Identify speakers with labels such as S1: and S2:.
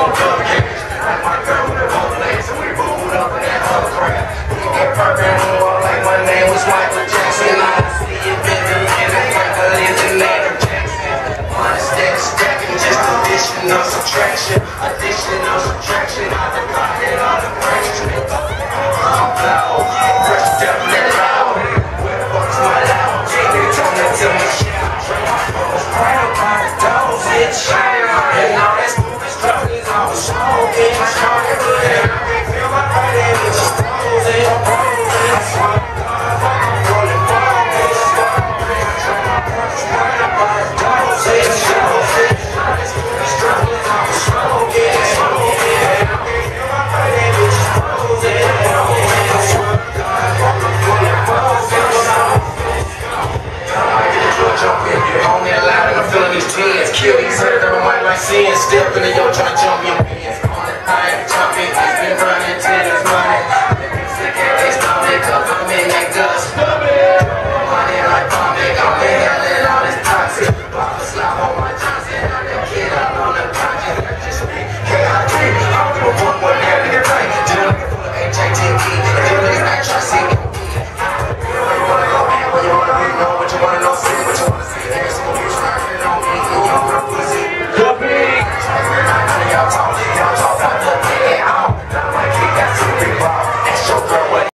S1: Like my girl with we rolled up in that other crap. We get purple and wall like my name was Michael Jackson. I. One step just addition or subtraction. Addition or subtraction, I divided the fraction. jump in. Homie alive and I'm feeling these tens. Kill these hurt never mind my sins. like sin. Step into your joint,